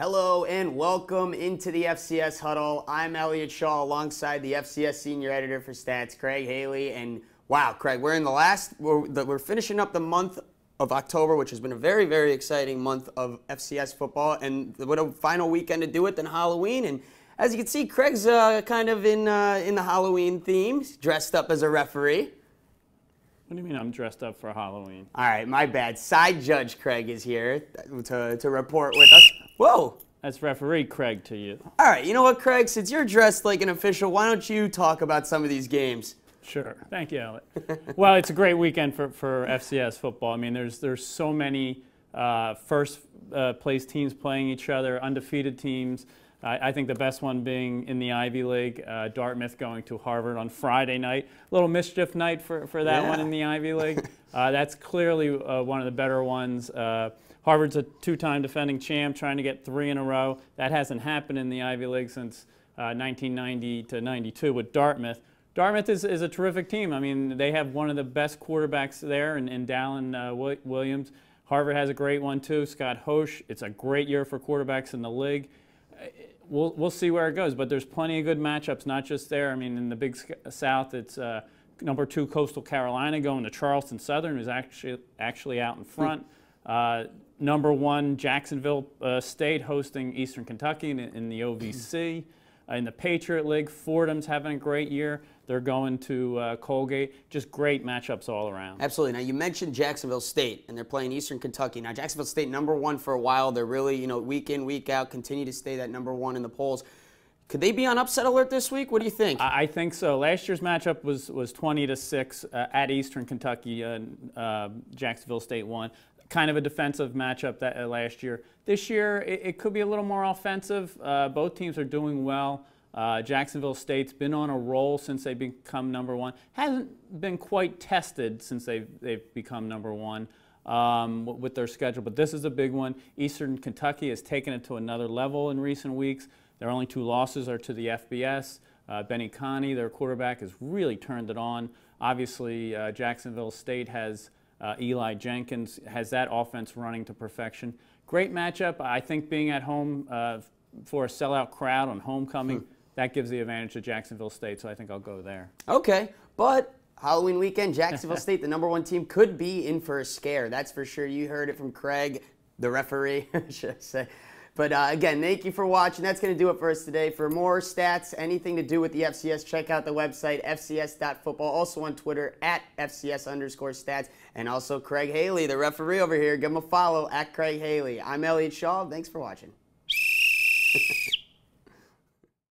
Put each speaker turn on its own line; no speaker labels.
Hello and welcome into the FCS Huddle. I'm Elliot Schall alongside the FCS Senior Editor for Stats, Craig Haley. And wow, Craig, we're in the last, we're, we're finishing up the month of October, which has been a very, very exciting month of FCS football. And what a final weekend to do it than Halloween. And as you can see, Craig's uh, kind of in, uh, in the Halloween theme, dressed up as a referee.
What do you mean I'm dressed up for Halloween?
All right, my bad. Side Judge Craig is here to, to report with us. Whoa.
That's referee Craig to you.
All right, you know what, Craig? Since you're dressed like an official, why don't you talk about some of these games?
Sure. Thank you, Elliot. well, it's a great weekend for, for FCS football. I mean, there's there's so many uh, first uh, place teams playing each other, undefeated teams. I, I, think the best one being in the Ivy League, uh, Dartmouth going to Harvard on Friday night. A little mischief night for, for that yeah. one in the Ivy League. Uh, that's clearly uh, one of the better ones. Uh, Harvard's a two-time defending champ, trying to get three in a row. That hasn't happened in the Ivy League since 1990 uh, to 92 with Dartmouth. Dartmouth is, is a terrific team. I mean, they have one of the best quarterbacks there in, in Dalyn uh, Williams. Harvard has a great one too, Scott Hosch. It's a great year for quarterbacks in the league we'll, we'll see where it goes. But there's plenty of good matchups, not just there. I mean, in the Big South, it's uh, number two Coastal Carolina going to Charleston Southern, who's actually actually out in front. Uh, number one Jacksonville uh, State hosting Eastern Kentucky in, in the OVC. Uh, in the Patriot League, Fordham's having a great year. They're going to uh, Colgate. Just great matchups all around.
Absolutely. Now you mentioned Jacksonville State, and they're playing Eastern Kentucky. Now Jacksonville State number one for a while. They're really you know week in week out continue to stay that number one in the polls. Could they be on upset alert this week? What do you think?
I, think so. Last year's matchup was was 20 to six uh, at Eastern Kentucky. Uh, uh, Jacksonville State won kind of a defensive matchup that uh, last year. This year, it, it, could be a little more offensive. Uh, both teams are doing well. Uh, Jacksonville State's been on a roll since they've become number one. Hasn't been quite tested since they've, they've become number one um, with their schedule, but this is a big one. Eastern Kentucky has taken it to another level in recent weeks. Their only two losses are to the FBS. Uh, Bennie Coney, their quarterback, has really turned it on. Obviously, uh, Jacksonville State has uh, Eli Jenkins, has that offense running to perfection. Great matchup. I think being at home uh, for a sellout crowd on homecoming. Hmm that gives the advantage to Jacksonville State, so I think I'll go there.
Okay, but Halloween weekend, Jacksonville State, the number one team, could be in for a scare. That's for sure. You heard it from Craig, the referee, should I say. But uh, again, thank you for watching. That's going to do it for us today. For more stats, anything to do with the FCS, check out the website, fcs.football. Also on Twitter, at FCS underscore stats. And also Craig Haley, the referee over here. Give him a follow, at Craig Haley. I'm Elliot Schall. Thanks for watching.